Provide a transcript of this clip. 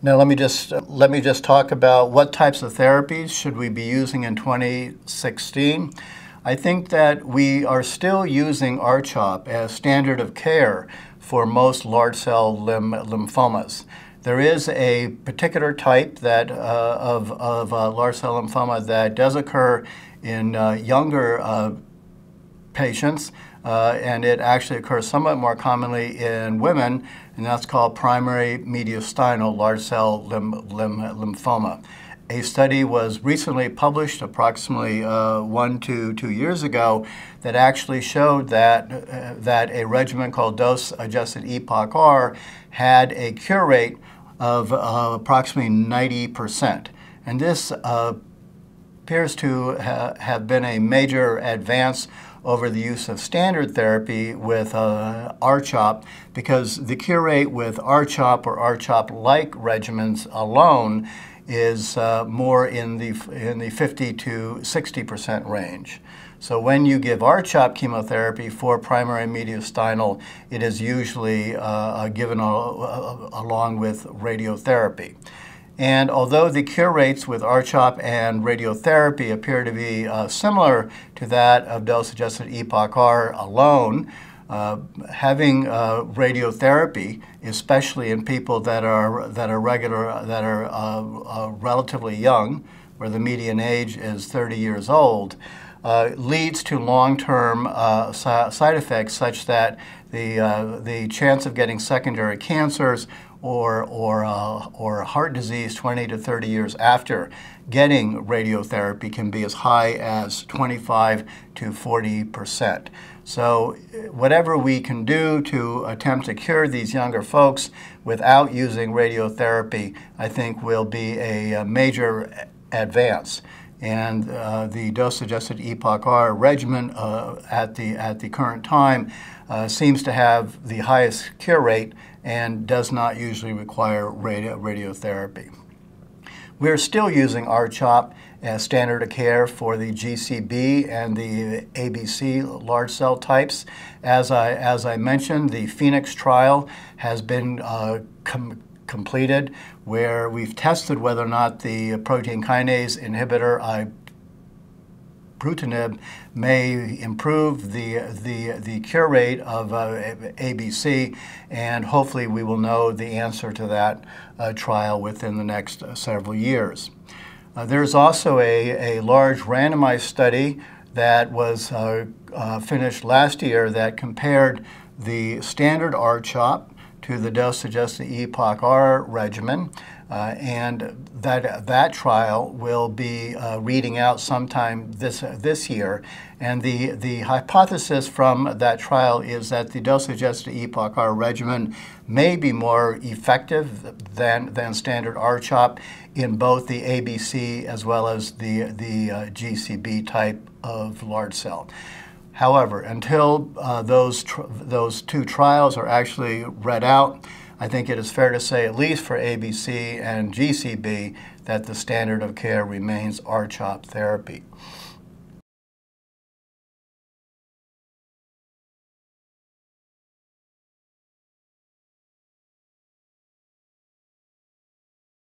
Now let me just let me just talk about what types of therapies should we be using in 2016. I think that we are still using R-CHOP as standard of care for most large cell lymphomas. There is a particular type that uh, of, of uh, large cell lymphoma that does occur in uh, younger uh, patients, uh, and it actually occurs somewhat more commonly in women, and that's called primary mediastinal large cell lymphoma. A study was recently published approximately uh, one to two years ago that actually showed that, uh, that a regimen called dose adjusted EPOCH-R had a cure rate of uh, approximately 90%. And this uh, appears to ha have been a major advance over the use of standard therapy with uh, R-CHOP because the cure rate with R-CHOP or R-CHOP-like regimens alone is uh, more in the, in the 50 to 60% range. So when you give R-CHOP chemotherapy for primary mediastinal, it is usually uh, uh given along with radiotherapy. And although the cure rates with R-CHOP and radiotherapy appear to be uh, similar to that of dose-adjusted EPOCH-R alone, uh, having uh, radiotherapy, especially in people that are that are regular that are uh, uh relatively young, where the median age is 30 years old, uh, leads to long-term side effects such that the the chance of getting secondary cancers or or uh, or heart disease 20 to 30 years after getting radiotherapy can be as high as 25 to 40 percent. So whatever we can do to attempt to cure these younger folks without using radiotherapy, I think will be a major advance. And uh, the dose-adjusted EPOCH-R regimen uh, at, the, at the current time uh, seems to have the highest cure rate and does not usually require radio, radiotherapy. We're still using R-CHOP as standard of care for the GCB and the ABC large cell types. As I, as I mentioned, the Phoenix trial has been uh, com completed where we've tested whether or not the protein kinase inhibitor ibrutinib may improve the, the, the cure rate of uh, ABC, and hopefully we will know the answer to that uh, trial within the next uh, several years. Uh, there's also a, a large randomized study that was uh, uh, finished last year that compared the standard R-CHOP to the dose-adjusted EPOCH-R regimen. Uh, and that, that trial will be uh, reading out sometime this, this year. And the, the hypothesis from that trial is that the dose-adjusted EPOCH-R regimen may be more effective than, than standard R-CHOP in both the ABC as well as the, the uh, GCB type of large cell. However, until uh, those, those two trials are actually read out, I think it is fair to say, at least for ABC and GCB, that the standard of care remains R-CHOP therapy.